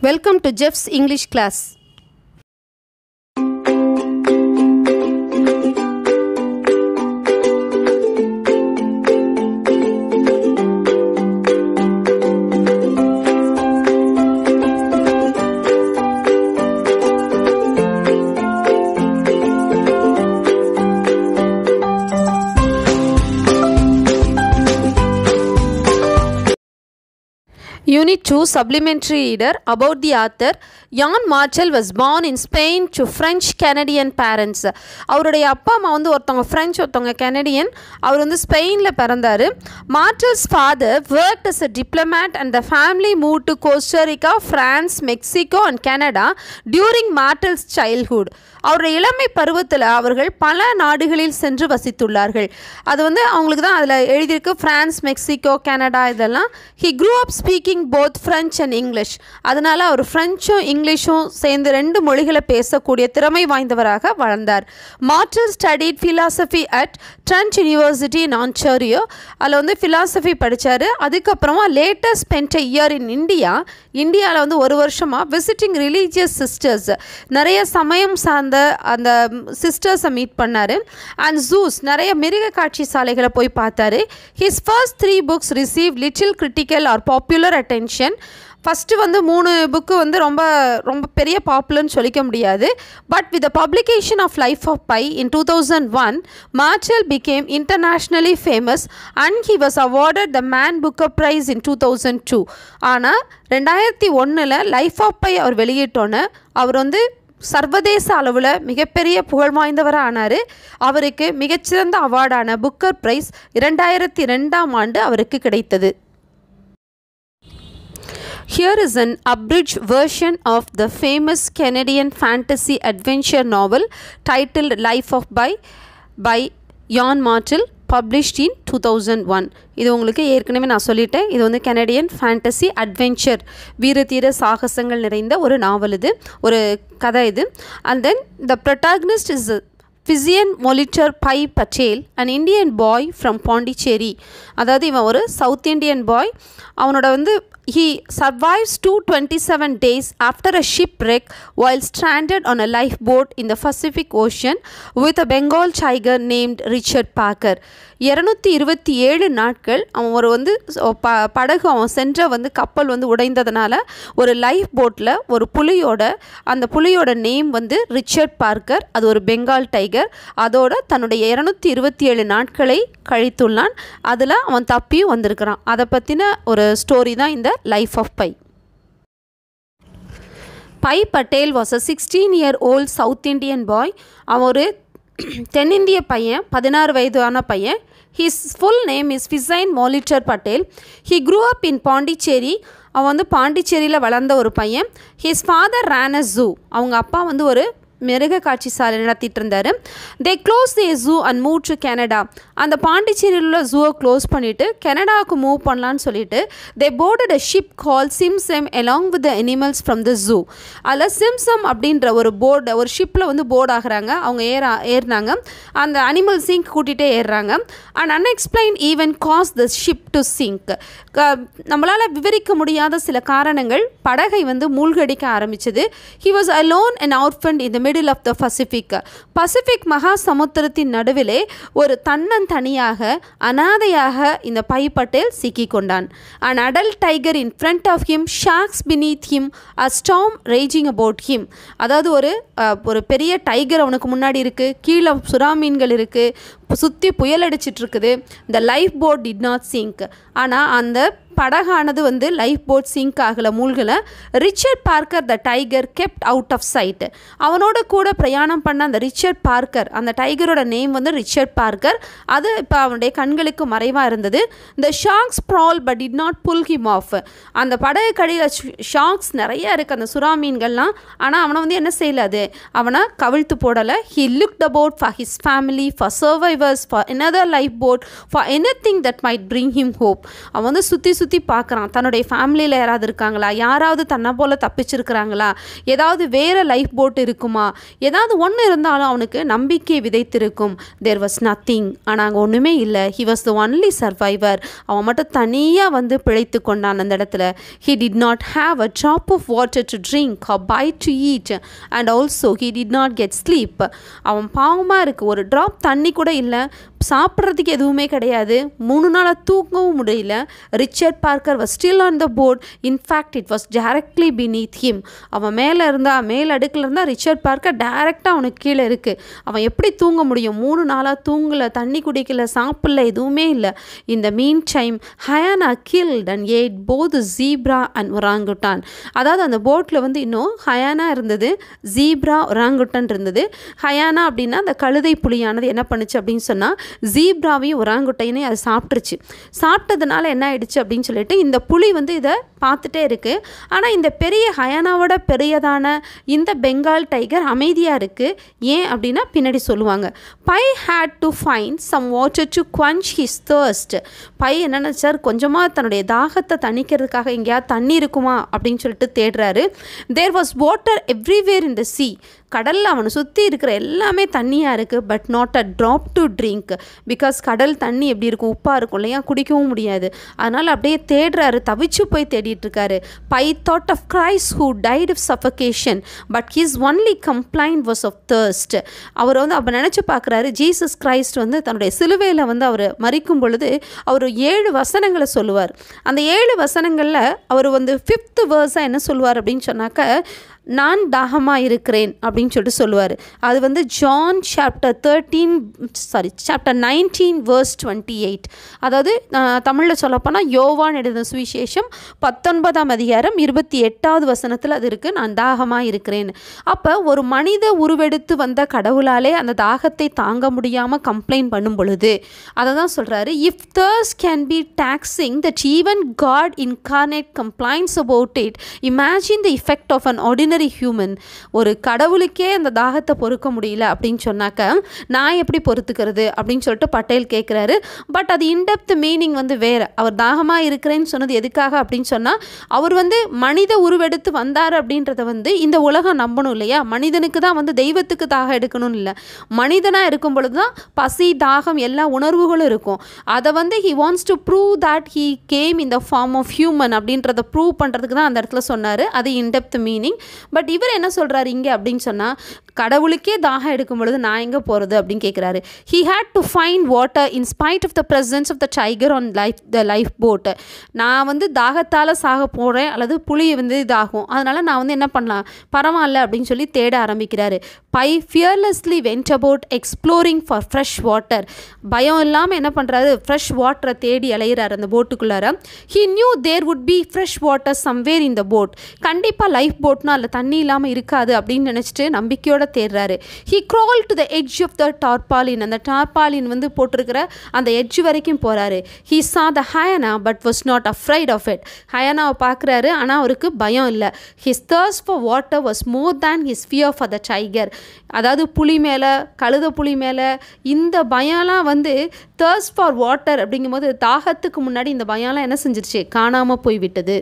Welcome to Jeff's English class. Unit 2 Supplementary Reader about the author Yann Martel was born in Spain to French Canadian parents அவருடைய அப்பா அம்மா வந்து ஒருத்தவங்க French ஒருத்தவங்க Canadian அவர் வந்து ஸ்பெயினில் பிறந்தார். Martel's father work is a diplomat and the family move to Costa Rica France Mexico and Canada during Martel's childhood அவருடைய இளமை பருவத்தில் அவர்கள் பல நாடுகளில் சென்று வசித்துள்ளார்கள். அது வந்து அவங்களுக்கு தான் அதில் எழுதியிருக்கு. ஃப்ரான்ஸ் மெக்சிகோ கெனடா இதெல்லாம். He grew up speaking both French and English அதனால் அவர் ஃப்ரெஞ்சும் இங்கிலீஷும் சேர்ந்து ரெண்டு மொழிகளை பேசக்கூடிய திறமை வாய்ந்தவராக வளர்ந்தார். Martel studied philosophy at Trent University in Ontario அதில் வந்து ஃபிலாசபி படித்தார் அதுக்கப்புறமா latest spend year in India இந்தியாவில் வந்து ஒரு வருஷமாக விசிட்டிங் ரிலீஜியஸ் சிஸ்டர்ஸ் நிறைய சமயம் சார்ந்த அந்த சிஸ்டர்ஸை மீட் பண்ணார். அண்ட் ஜூஸ் நிறைய மிருக காட்சி சாலைகளை போய் பார்த்தாரு. His first three books receive little critical or popular attention first வந்து மூணு புக்கு வந்து ரொம்ப ரொம்ப பெரிய பாப்புலர்னு சொல்லிக்க முடியாது. But with the publication of Life of Pi in two thousand one Martel became internationally famous and he was awarded the Man Booker Prize in two thousand two ஆனால் ரெண்டாயிரத்தி ஒன்றில் லைஃப் ஆஃப் பை அவர் வெளியிட்டோன்னு அவர் வந்து சர்வதேச அளவில் மிகப்பெரிய புகழ் வாய்ந்தவராக ஆனார் அவருக்கு மிகச்சிறந்த அவார்டான புக்கர் பிரைஸ் இரண்டாயிரத்தி ரெண்டாம் ஆண்டு அவருக்கு கிடைத்தது. Here is an abridged version of the famous Canadian fantasy adventure novel titled Life of Pi by Jan Martel published in two thousand one இது உங்களுக்கு ஏற்கனவே நான் சொல்லிட்டேன். இது வந்து கெனடியன் ஃபேண்டசி அட்வென்ச்சர் வீரதீர சாகசங்கள் நிறைந்த ஒரு நாவல் இது ஒரு கதை இது. And then the protagonist is Piscine Molitor Pi Patel and Indian boy from Pondicherry அதாவது இவன் ஒரு சவுத் இண்டியன் பாய் அவனோட வந்து he survives 227 days after a shipwreck while stranded on a lifeboat in the Pacific Ocean with a Bengal tiger named Richard Parker இரநூத்தி இருபத்தி ஏழு நாட்கள் அவன் ஒரு வந்து ப படகு அவன் சென்ற வந்து கப்பல் வந்து உடைந்ததுனால ஒரு லைஃப் போட்டில் ஒரு புலியோட அந்த புலியோட நேம் வந்து ரிச்சர்ட் பார்க்கர் அது ஒரு பெங்கால் டைகர் அதோட தன்னுடைய இரநூத்தி இருபத்தி ஏழு நாட்களை கழித்துள்ளான். அதில் அவன் தப்பியும் வந்திருக்கிறான். அதை பற்றின ஒரு ஸ்டோரி தான் இந்த Life of Pi Pi Patel was a sixteen year old south Indian boy அவன் ஒரு தென்னிந்திய பையன் பதினாறு வயதான பையன். His full name is Piscine Molitor Patel he grew up in Pondicherry அவன் வந்து பாண்டிச்சேரியில் வளர்ந்த ஒரு பையன். His father ran a zoo அவங்க அப்பா வந்து ஒரு மிருக காட்சி சாலை நடத்திட்டு இருந்தார் they close the zoo and move to Canada அந்த பாண்டிச்சேரியில் உள்ள ஜூவை க்ளோஸ் பண்ணிவிட்டு கனடாவுக்கு மூவ் பண்ணலான்னு சொல்லிட்டு they boarded a ship called Tsimtsum along with the animals from the zoo அதில் சிம்சம் அப்படின்ற ஒரு போர்டு ஒரு ஷிப்பில் வந்து போர்டு ஆகிறாங்க. அவங்க ஏற ஏறினாங்க. அந்த அனிமல்ஸையும் கூட்டிகிட்டே ஏறுறாங்க. And unexplained event cause the ship to sink நம்மளால் விவரிக்க முடியாத சில காரணங்கள் படகை வந்து மூழ்கடிக்க ஆரம்பிச்சது. ஹி வாஸ் அலோன் அண்ட் அவுட்ஃபண்ட் இந்த middle of the Pacific Pacific மகா சமுத்திரத்தின் நடுவிலே ஒரு தன்னந்தனியாக அனாதையாக இந்த பை பட்டேல் சிக்கி கொண்டான் an adult tiger in front of him sharks beneath him a storm raging about him அதாவது ஒரு ஒரு பெரிய டைகர் அவனுக்கு முன்னாடி இருக்குது கீழே சுறா மீன்கள் இருக்குது சுற்றி புயல் அடிச்சிட்ருக்குது the life boat did not sink ஆனால் அந்த படகானது வந்து லைஃப் போட் சிங்க் ஆகலை மூழ்கலை. Richard Parker the tiger kept out of sight அவனோட கூட பிரயாணம் பண்ண அந்த ரிச்சர்ட் பார்க்கர் அந்த டைகரோட நேம் வந்து ரிச்சர்ட் பார்க்கர். அது இப்போ அவனுடைய கண்களுக்கு மறைவாக இருந்தது. இந்த sharks prowl but did not pull him off அந்த படகு கடையில் ஷாக்ஸ் நிறைய இருக்குது அந்த சுறா மீன்கள்லாம். ஆனால் அவனை வந்து என்ன செய்யல அது? அவனை கவிழ்த்து போடலை. He looked about for his family for survivors for another life boat for anything that might bring him hope அவன் வந்து சுற்றி சுற்றி சுற்றி பார்க்குறான். தன்னுடைய ஃபேமிலியில் யாராவது இருக்காங்களா? யாராவது தன்னை போல் தப்பிச்சிருக்கிறாங்களா? ஏதாவது வேறு லைஃப் போட் இருக்குமா? ஏதாவது ஒன்று இருந்தாலும் அவனுக்கு நம்பிக்கை விதைத்திருக்கும். தேர் வாஸ் நத்திங் ஆனால் அங்கே ஒன்றுமே இல்லை. He was the only survivor அவன் மட்டும் தனியாக வந்து பிழைத்து கொண்டான் அந்த இடத்துல. He did not have a drop of water to drink a bite to eat and also he did not get sleep அவன் பாவமாக இருக்குது ஒரு ட்ராப் தண்ணி கூட இல்லை. சாப்பிட்றதுக்கு எதுவுமே கிடையாது. மூணு நாளாக தூங்கவும் முடியல. Richard Parker was still on the boat in fact it was directly beneath him அவன் மேலே இருந்தா மேல் அடுக்கில் இருந்தால் ரிச்சர்ட் பார்க்கர் டேரெக்டாக அவனுக்கு கீழே இருக்குது அவன் எப்படி தூங்க முடியும்? மூணு நாளாக தூங்கலை தண்ணி குடிக்கல சாப்பிடல எதுவுமே இல்லை. இந்த meantime hyena killed and ate both zebra and orangutan அதாவது அந்த போட்டில் வந்து இன்னும் ஹயானா இருந்தது ஜீப்ரா ஒராங்குட்டன் இருந்தது. ஹயானா அப்படின்னா அந்த கழுதை புலியானது என்ன பண்ணுச்சு அப்படின்னு சொன்னால் ஜீப்ராவையும் ஒராங்குட்டையும் அது சாப்பிட்ருச்சு சாப்பிட்டதுனால என்ன ஆயிடுச்சு அப்படின்னு சொல்லிட்டு இந்த புலி வந்து இதை பார்த்துட்டே இருக்குது ஆனால் இந்த பெரிய ஹயானாவோட பெரியதான இந்த பெங்கால் டைகர் அமைதியாக இருக்குது ஏன் அப்படின்னா பின்னாடி சொல்லுவாங்க Pi had to find some water to quench his thirst. Pi என்ன நினச்சார் கொஞ்சமாக தன்னுடைய தாகத்தை தணிக்கிறதுக்காக எங்கேயாவது தண்ணி இருக்குமா? அப்படின்னு சொல்லிட்டு தேடுறாரு. There was water everywhere in the sea கடலில் அவனை சுற்றி இருக்கிற எல்லாமே தண்ணியாக இருக்குது but not a drop to drink because கடல் தண்ணி எப்படி இருக்கும்? உப்பாக இருக்கும் இல்லையா? குடிக்கவும் முடியாது. அதனால் அப்படியே தேடுறாரு. தவிச்சு போய் தேடிட்டுருக்காரு Pi thought of Christ who died of suffocation but his only complaint was of thirst அவர் வந்து அப்போ நினச்சி பார்க்குறாரு ஜீசஸ் கிரைஸ்ட் வந்து தன்னுடைய சிலுவையில் வந்து அவர் மறிக்கும் பொழுது அவர் ஏழு வசனங்களை சொல்லுவார். அந்த ஏழு வசனங்களில் அவர் வந்து ஃபிஃப்த்து வேர்ஸாக என்ன சொல்லுவார் அப்படின்னு சொன்னாக்க நான் தாகமாக இருக்கிறேன் அப்படின்னு சொல்லிட்டு சொல்லுவார். அது வந்து John chapter thirteen sorry chapter nineteen verse twenty eight அதாவது தமிழில் சொல்லப்போனால் யோவான் எழுதின சுவிசேஷம் பத்தொன்பதாம் அதிகாரம் இருபத்தி எட்டாவது வசனத்தில் அது இருக்குது நான் தாகமாக இருக்கிறேன். அப்போ ஒரு மனித உருவெடுத்து வந்த கடவுளாலே அந்த தாகத்தை தாங்க முடியாமல் கம்ப்ளைண்ட் பண்ணும் பொழுது அதை தான் சொல்கிறாரு if thirst can be taxing that even God incarnate complaints about it imagine the effect of an ordinary human ஒரு கடவுளுக்கே அந்த தாகத்தை பொறுக்க முடியல அப்படின்னு சொன்னாக்க நான் எப்படி பொறுத்துக்கிறது அப்படின்னு சொல்லிட்டு பட்டேல் கேட்குறாரு பட் அது இன்டெப்த் மீனிங் வந்து வேறு. அவர் தாகமாக இருக்கிறேன்னு சொன்னது எதுக்காக அப்படின்னு சொன்னால் அவர் வந்து மனித உருவெடுத்து வந்தார் அப்படின்றத வந்து இந்த உலகம் நம்பணும் இல்லையா? மனிதனுக்கு தான் வந்து தெய்வத்துக்கு தாகம் எடுக்கணும்னு இல்லை. மனிதனாக இருக்கும் பொழுது தான் பசி தாகம் எல்லா உணர்வுகளும் இருக்கும். அதை வந்து he wants to prove that he came in the form of human அப்படின்றத ப்ரூவ் பண்ணுறதுக்கு தான் அந்த இடத்துல சொன்னார். அது இன்டெப்த் மீனிங் பட் இவர் என்ன சொல்கிறாரு இங்கே அப்படின்னு சொன்னால் கடவுளுக்கே தாகம் எடுக்கும் பொழுது நான் எங்கே போகிறது அப்படின்னு கேட்குறாரு. He had to find water in spite of the presence of the tiger on life the life boat நான் வந்து தாகத்தால் சாக போகிறேன் அல்லது புளி வந்து இதாகும். அதனால் நான் வந்து என்ன பண்ணலாம்? பரவாயில்ல அப்படின்னு சொல்லி தேட ஆரம்பிக்கிறாரு. Pi fearlessly went about exploring for fresh water பயம் இல்லாமல் என்ன பண்ணுறாரு ஃப்ரெஷ் வாட்டரை தேடி அலையிறாரு அந்த போட்டுக்குள்ளார he knew there would be fresh water somewhere in the boat கண்டிப்பாக லைஃப் போட்னா அதில் தண்ணி இல்லாமல் இருக்காது அப்படின்னு நினச்சிட்டு நம்பிக்கையோட தேடுறாரு he crawl to the edge of the tarpaulin அந்த டார்பாலின் வந்து போட்டிருக்கிற அந்த எட்ஜ் வரைக்கும் போகிறாரு he saw the hyena but was not afraid of it ஹயனாவை பார்க்குறாரு ஆனால் அவருக்கு பயம் இல்லை. His thirst for water was more than his fear for the tiger அதாவது புலி மேலே கழுத புலி மேலே இந்த பயம்லாம் வந்து தேர்ஸ் ஃபார் வாட்டர் அப்படிங்கும்போது தாகத்துக்கு முன்னாடி இந்த பயம்லாம் என்ன செஞ்சிருச்சு? காணாமல் போய்விட்டது.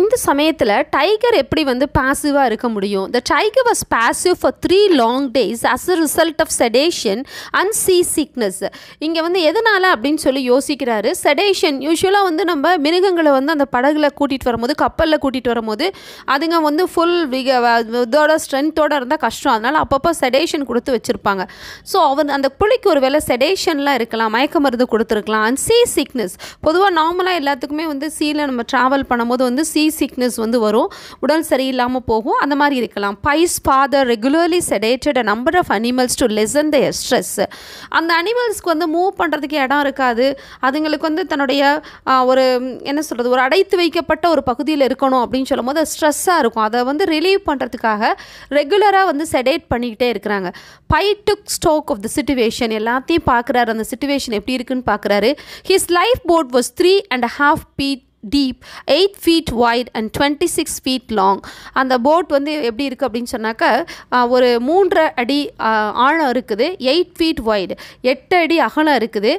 இந்த சமயத்தில் டைகர் எப்படி வந்து பாசிவாக இருக்க முடியும்? The tiger was passive for three long days as a result of sedation and sea sickness இங்கே வந்து எதனால் அப்படின்னு சொல்லி யோசிக்கிறாரு. செடேஷன் யூஸ்வலாக வந்து நம்ம மிருகங்களை வந்து அந்த படகுல கூட்டிகிட்டு வரும்போது கப்பலில் கூட்டிகிட்டு வரும்போது அதுங்க வந்து ஃபுல் விக இதோட ஸ்ட்ரென்த்தோடு இருந்தால் கஷ்டம். அதனால் அப்பப்போ செடேஷன் கொடுத்து வச்சுருப்பாங்க. ஸோ அவன் அந்த புளிக்கு ஒரு வேளை செடேஷன்லாம் இருக்கலாம் மயக்க மருந்து கொடுத்துருக்கலாம். அண்ட் சீ சிக்னஸ் பொதுவாக நார்மலாக எல்லாத்துக்குமே வந்து சீல நம்ம ட்ராவல் பண்ணும்போது வந்து சீ சிக்னஸ் வந்து வரும். உடல் சரியில்லாமல் போகும். அந்த மாதிரி இருக்கலாம். Pi's father regularly sedated a number of animals to lessen the stress அந்த அனிமல்ஸ்க்கு வந்து மூவ் பண்ணுறதுக்கு இடம் இருக்காது. அதுங்களுக்கு வந்து தன்னுடைய ஒரு என்ன சொல்கிறது ஒரு அடைத்து வைக்கப்பட்ட ஒரு பகுதியில் இருக்கணும் அப்படின்னு சொல்லும் போது ஸ்ட்ரெஸ்ஸாக இருக்கும். அதை வந்து ரிலீவ் பண்ணுறதுக்காக ரெகுலராக வந்து செடேட் பண்ணிக்கிட்டே இருக்கிறாங்க. Pi took stock of the situation எல்லாத்தையும் பார்க்குறாரு. அந்த சுச்சுவேஷன் எப்படி இருக்குன்னு பார்க்குறாரு. His life boat was three and half feet deep eight feet wide and twenty six feet long அந்த போட் வந்து எப்படி இருக்குது அப்படின்னு சொன்னாக்கா ஒரு மூன்றரை அடி ஆழம் இருக்குது எயிட் ஃபீட் வைடு எட்டு அடி அகலம் இருக்குது.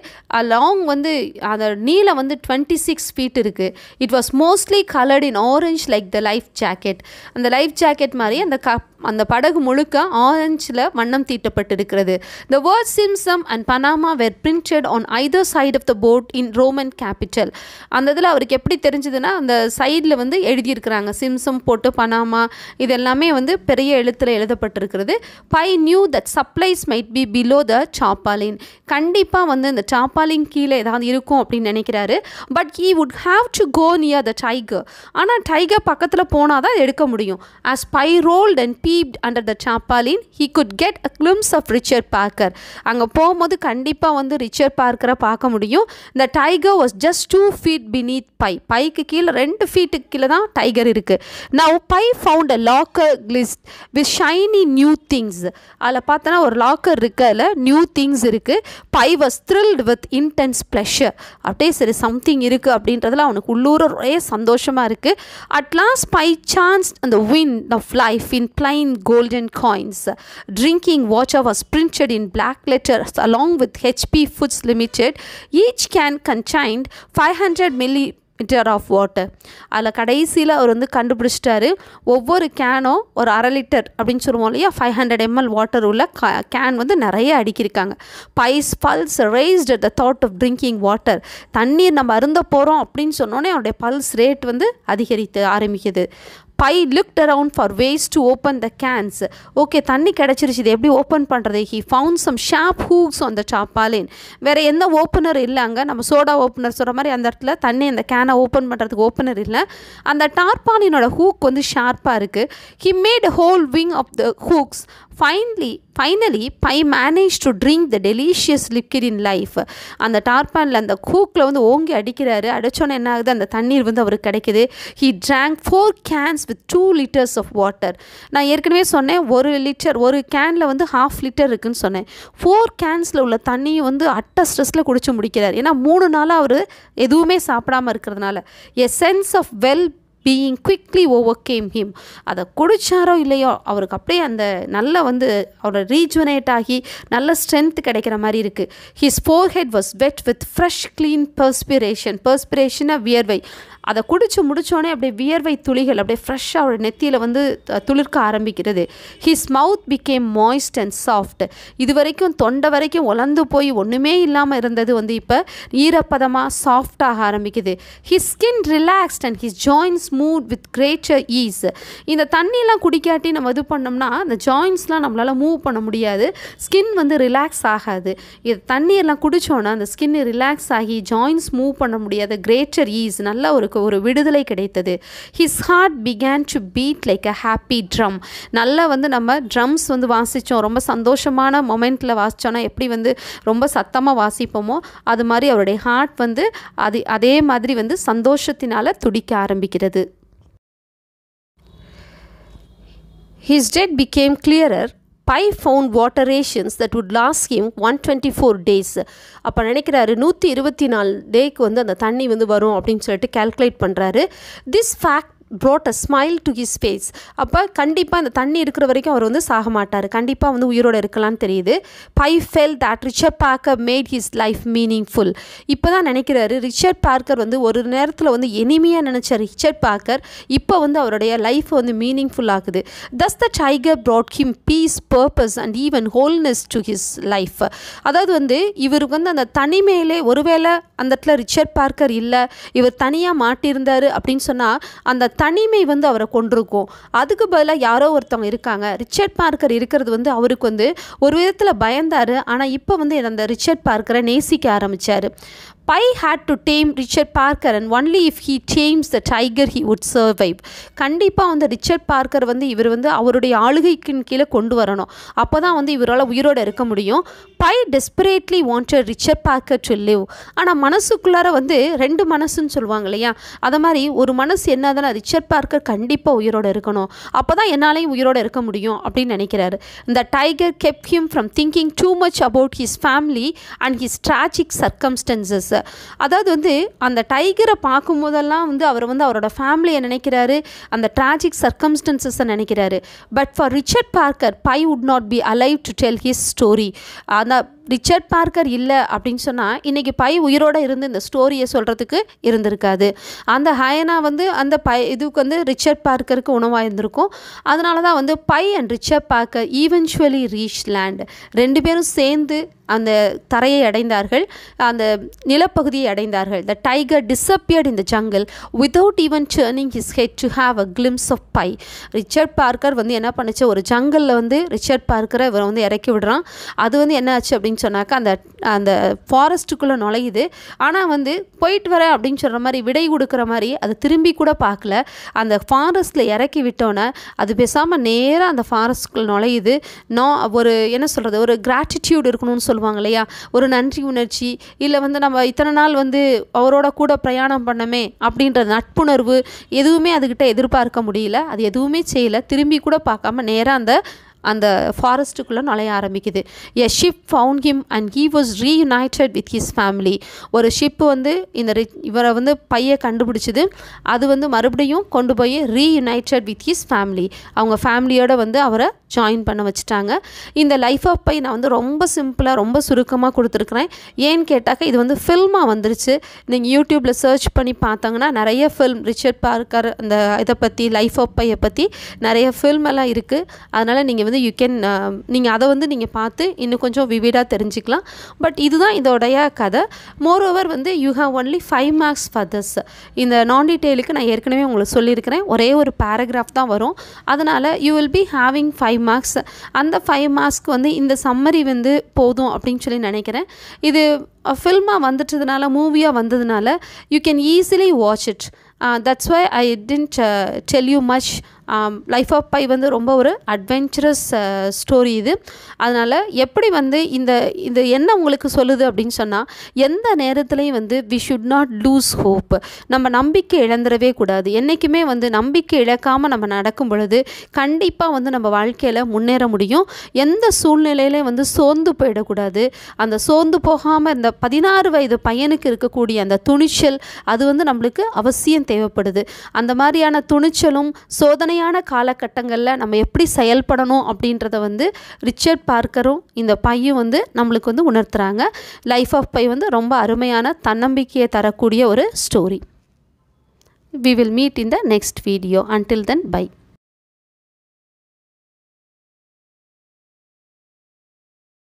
லாங் வந்து அந்த நீளம் வந்து டுவெண்ட்டி சிக்ஸ் ஃபீட் இருக்குது it was mostly coloured in orange like the life jacket அந்த லைஃப் ஜாக்கெட் மாதிரி அந்த க அந்த படகு முழுக்க ஆரஞ்சில் வண்ணம் தீட்டப்பட்டிருக்கிறது. The word Tsimtsum and Panama were printed on either side of the boat in Roman capital அந்த இதில் அவருக்கு எப்படி தெரிஞ்சதுன்னா அந்த சைடில் வந்து எழுதியிருக்கிறாங்க. சிம்சம் போட்டு பனாமா இது எல்லாமே வந்து பெரிய எழுத்தில் எழுதப்பட்டிருக்கிறது. Pi knew that supplies might be below the tarpaulin கண்டிப்பாக வந்து இந்த சாப்பாலின் கீழே ஏதாவது இருக்கும் அப்படின்னு நினைக்கிறாரு. But he would have to go near the tiger ஆனால் டைகர் பக்கத்தில் போனால் தான் எடுக்க முடியும். As Pi rolled and peeped under the tarpaulin he could get a glimpse of Richard Parker அங்கே போகும்போது கண்டிப்பாக வந்து ரிச்சர்ட் பார்க்கரை பார்க்க முடியும். The tiger was just two feet beneath Pi bike கீழே ரெண்டு ஃபீட்டுக்கு கீழே தான் டைகர் இருக்குது நான் Pi found a locker glistened with shiny new things அதில் பார்த்தோன்னா ஒரு லாக்கர் இருக்கு. அதில் நியூ திங்ஸ் இருக்குது Pi was thrilled with intense pleasure அப்படியே சரி சம்திங் இருக்குது அப்படின்றதுல அவனுக்கு உள்ளூர ஒரே சந்தோஷமாக இருக்குது அட்லாஸ்ட் பை சான்ஸ் அந்த wine of life in plain golden coins drinking water was printed in black letters along with HP foods limited each can contained five hundred millilitre of water அதில் கடைசியில் அவர் வந்து கண்டுபிடிச்சிட்டாரு ஒவ்வொரு கேனும் ஒரு அரை லிட்டர் அப்படின்னு சொல்லுவோம் இல்லையா ஃபைவ் ஹண்ட்ரட் எம்எல் வாட்டர் உள்ள கேன் வந்து நிறைய அடுக்கியிருக்காங்க. Pi's pulse raised at the thought of drinking water தண்ணீர் நம்ம அருந்த போகிறோம் அப்படின்னு சொன்னோன்னே அவருடைய பல்ஸ் ரேட் வந்து அதிகரித்து ஆரம்பிக்குது. Pi looked around for ways to open the cans okay தண்ணி கிடச்சிருச்சு. இது எப்படி ஓப்பன் பண்ணுறது he found some sharp hooks on the tarpaulin வேறு எந்த ஓப்பனர் இல்லை அங்கே நம்ம சோடா ஓப்பனர் சொல்கிற மாதிரி அந்த இடத்துல தண்ணி அந்த கேனை ஓப்பன் பண்ணுறதுக்கு ஓப்பனர் இல்லை. அந்த டார்பாலினோட ஹூக் வந்து ஷார்ப்பாக இருக்குது he made hole wing of the hooks finally finally Pi manage to drink the delicious liquid in life அந்த டார்பானில் அந்த கூக்கில் வந்து ஓங்கி அடிக்கிறாரு. அடித்தோன்னே என்ன ஆகுது? அந்த தண்ணீர் வந்து அவருக்கு கிடைக்குது. He drank four cans with two litres of water நான் ஏற்கனவே சொன்னேன் ஒரு லிட்டர் ஒரு கேனில் வந்து ஹாஃப் லிட்டர் இருக்குன்னு சொன்னேன். ஃபோர் கேன்ஸில் உள்ள தண்ணியை வந்து அட்ட ஸ்ட்ரெஸ்ஸில் குடிச்சு முடிக்கிறார். ஏன்னா மூணு நாளாக அவர் எதுவுமே சாப்பிடாம இருக்கிறதுனால. A sense of well being quickly overcame him அதை குடித்தாரோ இல்லையோ அவருக்கு அப்படியே அந்த நல்ல வந்து அவரோட ரீஜுவனேட் ஆகி நல்ல ஸ்ட்ரென்த் கிடைக்கிற மாதிரி இருக்குது his forehead was wet with fresh clean perspiration பர்ஸ்பிரேஷனாக வியர்வை. அதை குடிச்சு முடிச்சோடனே அப்படியே வியர்வை துளிகள் அப்படியே ஃப்ரெஷ்ஷாக அவரோட நெத்தியில் வந்து துளிர்க்க ஆரம்பிக்கிறது. His mouth became moist and soft இது வரைக்கும் தொண்டை வரைக்கும் உலர்ந்து போய் ஒன்றுமே இல்லாமல் இருந்தது வந்து இப்போ ஈரப்பதமாக சாஃப்டாக ஆரம்பிக்குது. His skin relaxed and his joints move with greater ease இந்த தண்ணியெல்லாம் குடிக்காட்டி நம்ம இது பண்ணோம்னா அந்த ஜாயின்ஸ்லாம் நம்மளால் மூவ் பண்ண முடியாது. ஸ்கின் வந்து ரிலாக்ஸ் ஆகாது. இது தண்ணியெல்லாம் குடித்தோன்னா அந்த ஸ்கின் ரிலாக்ஸ் ஆகி ஜாயின்ஸ் மூவ் பண்ண முடியாத. கிரேட்டர் ஈஸ் நல்ல ஒரு ஒரு விடுதலை கிடைத்தது. His heart began to beat like a happy drum நல்லா வந்து நம்ம ட்ரம்ஸ் வந்து வாசித்தோம் ரொம்ப சந்தோஷமான மொமெண்ட்டில் வாசித்தோன்னா எப்படி வந்து ரொம்ப சத்தமாக வாசிப்போமோ அது மாதிரி அவருடைய ஹார்ட் வந்து அது அதே மாதிரி வந்து சந்தோஷத்தினால துடிக்க ஆரம்பிக்கிறது. His death became clearer. Pi found water rations that would last him one twenty four days அப்போ நினைக்கிறாரு நூற்றி இருபத்தி நாலு டேக்கு வந்து அந்த தண்ணி வந்து வரும் அப்படின்னு சொல்லிட்டு கால்குலேட் பண்ணுறாரு this fact brought a smile to his face அப்போ கண்டிப்பாக அந்த தண்ணி இருக்கிற வரைக்கும் அவர் வந்து சாக மாட்டார். கண்டிப்பாக வந்து உயிரோடு இருக்கலாம்னு தெரியுது. Pi felt that Richard Parker made his life meaningful இப்போ தான் நினைக்கிறாரு ரிச்சர்ட் பார்க்கர் வந்து ஒரு நேரத்தில் வந்து எனிமையாக நினச்ச ரிச்சர்ட் பார்க்கர் இப்போ வந்து அவருடைய லைஃப் வந்து மீனிங்ஃபுல் ஆகுது. Thus the tiger brought him peace purpose and even wholeness to his life அதாவது வந்து இவருக்கு வந்து அந்த தனிமையிலே ஒருவேளை அந்த இடத்துல ரிச்சர்ட் பார்க்கர் இல்லை இவர் தனியாக மாட்டியிருந்தார் அப்படின்னு சொன்னால் அந்த தனிமை வந்து அவரை கொண்டிருக்கும் அதுக்கு பதிலாக யாரோ ஒருத்தவங்க இருக்காங்க. ரிச்சர்ட் பார்க்கர் இருக்கிறது வந்து அவருக்கு வந்து ஒரு விதத்தில் பயந்தார். ஆனால் இப்போ வந்து அந்த ரிச்சர்ட் பார்க்கரை நேசிக்க ஆரம்பித்தார் Pi had to tame Richard Parker and only if he tames the tiger he would survive கண்டிப்பாக வந்து ரிச்சர்ட் பார்க்கர் வந்து இவர் வந்து அவருடைய ஆளுகைக்கின் கீழே கொண்டு வரணும். அப்போ தான் வந்து இவரால் உயிரோடு இருக்க முடியும். Pi desperately wanted Richard Parker to live ஆனால் மனசுக்குள்ளார வந்து ரெண்டு மனசுன்னு சொல்லுவாங்க இல்லையா? அதை மாதிரி ஒரு மனசு என்னதுன்னா ரிச்சர்ட் பார்க்கர் கண்டிப்பாக உயிரோடு இருக்கணும். அப்போ தான் என்னாலையும் உயிரோடு இருக்க முடியும் அப்படின்னு நினைக்கிறாரு. இந்த tiger kept him from thinking too much about his family and his tragic circumstances அதாவது வந்து அந்த டைகரை பார்க்கும்போதெல்லாம் வந்து அவர் வந்து அவரோட ஃபேமிலியை நினைக்கிறாரு அந்த ட்ராஜிக் சர்க்கம்ஸ்டன்சஸை நினைக்கிறாரு. But for Richard Parker Pi would not be alive to tell his story அந்த ரிச்சர்ட் பார்க்கர் இல்லை அப்படின்னு சொன்னால் இன்றைக்கி பை உயிரோடு இருந்து இந்த ஸ்டோரியை சொல்கிறதுக்கு இருந்திருக்காது. அந்த ஹயனா வந்து அந்த பை இதுக்கு வந்து ரிச்சர்ட் பார்க்கருக்கு உணவாக இருந்திருக்கும் அதனால தான் வந்து Pi and Richard Parker eventually reach land ரெண்டு பேரும் சேர்ந்து அந்த தரையை அடைந்தார்கள். அந்த நிலப்பகுதியை அடைந்தார்கள். த டைகர் டிஸப்பியர்ட் இந்த jungle without even turning his head to have a glimpse of Pi Richard Parker வந்து என்ன பண்ணுச்சு? ஒரு ஜங்கிளில் வந்து ரிச்சர்ட் பார்க்கரை இவரை வந்து இறக்கி விடுறான். அது வந்து என்ன ஆச்சு அப்படின்னு அப்படின்னு சொன்னாக்கா அந்த அந்த ஃபாரஸ்ட்டுக்குள்ளே நுழையுது. ஆனால் வந்து போயிட்டு வரேன் அப்படின்னு சொல்கிற மாதிரி விடை கொடுக்குற மாதிரி அது திரும்பி கூட பார்க்கல. அந்த ஃபாரஸ்ட்டில் இறக்கி விட்டோன்னே அது பேசாமல் நேராக அந்த ஃபாரஸ்ட்டுக்குள்ளே நுழையுது. நோ ஒரு என்ன சொல்கிறது ஒரு கிராட்டிடியூட் இருக்கணும்னு சொல்லுவாங்க இல்லையா? ஒரு நன்றி உணர்ச்சி இல்லை வந்து நம்ம இத்தனை நாள் வந்து அவரோட கூட பிரயாணம் பண்ணமே அப்படின்ற நட்புணர்வு எதுவுமே அதுக்கிட்ட எதிர்பார்க்க முடியல. அது எதுவுமே செய்யலை. திரும்பி கூட பார்க்காம நேராக அந்த அந்த ஃபாரஸ்ட்டுக்குள்ளே நுழைய ஆரம்பிக்குது. A ship found him and he was reunited with his family ஒரு ஷிப் வந்து இந்த இவரை வந்து பையை கண்டுபிடிச்சிது. அது வந்து மறுபடியும் கொண்டு போய் ரீயுனைட்டட் வித் ஹிஸ் ஃபேமிலி அவங்க ஃபேமிலியோடு வந்து அவரை ஜாயின் பண்ண வச்சுட்டாங்க. இந்த லைஃப் ஆஃப் பை நான் வந்து ரொம்ப சிம்பிளாக ரொம்ப சுருக்கமாக கொடுத்துருக்குறேன். ஏன்னு கேட்டாக்க இது வந்து ஃபில்மாக வந்துருச்சு. நீங்கள் யூடியூப்பில் சர்ச் பண்ணி பார்த்தாங்கன்னா நிறைய ஃபில்ம் ரிச்சர்ட் பார்க்கர் அந்த இதை பற்றி லைஃப் ஆஃப் பையை பற்றி நிறைய ஃபில்ம் எல்லாம் இருக்குது அதனால் நீங்கள் வந்து யூ கேன் நீங்கள் அதை வந்து நீங்கள் பார்த்து இன்னும் கொஞ்சம் விவிடாக தெரிஞ்சுக்கலாம். பட் இதுதான் இதோடைய கதை. மோர் ஓவர் வந்து you have only five marks for this இந்த நான் டீட்டெயிலுக்கு நான் ஏற்கனவே உங்களுக்கு சொல்லியிருக்கிறேன். ஒரே ஒரு பேராகிராஃப் தான் வரும். அதனால் you will be having five marks அந்த ஃபைவ் மார்க்ஸ்க்கு வந்து இந்த சம்மரி வந்து போதும் அப்படின்னு சொல்லி நினைக்கிறேன். இது ஃபில்மாக வந்துட்டதுனால மூவியாக வந்ததுனால you can easily watch it that's why I didn't tell you much life of Pi வந்து ரொம்ப ஒரு அட்வென்ச்சரஸ் ஸ்டோரி இது. அதனால் எப்படி வந்து இந்த இந்த என்ன உங்களுக்கு சொல்லுது அப்படின்னு சொன்னால் எந்த நேரத்துலையும் வந்து we should not lose hope நம்ம நம்பிக்கை இழந்துடவே கூடாது. என்றைக்குமே வந்து நம்பிக்கை இழக்காமல் நம்ம நடக்கும் பொழுது கண்டிப்பாக வந்து நம்ம வாழ்க்கையில் முன்னேற முடியும். எந்த சூழ்நிலையிலையும் வந்து சோர்ந்து போயிடக்கூடாது. அந்த சோர்ந்து போகாமல் இந்த பதினாறு வயது பையனுக்கு இருக்கக்கூடிய அந்த துணிச்சல் அது வந்து நம்மளுக்கு அவசியம் தேவைப்படுது. அந்த மாதிரியான துணிச்சலும் சோதனை கற்பனையான காலகட்டங்களில் நம்ம எப்படி செயல்படணும் அப்படின்றத வந்து ரிச்சர்ட் பார்க்கரும் இந்த பையும் வந்து நம்மளுக்கு வந்து உணர்த்துறாங்க. லைஃப் ஆஃப் பை வந்து ரொம்ப அருமையான தன்னம்பிக்கையை தரக்கூடிய ஒரு story we will meet in the next video until then bye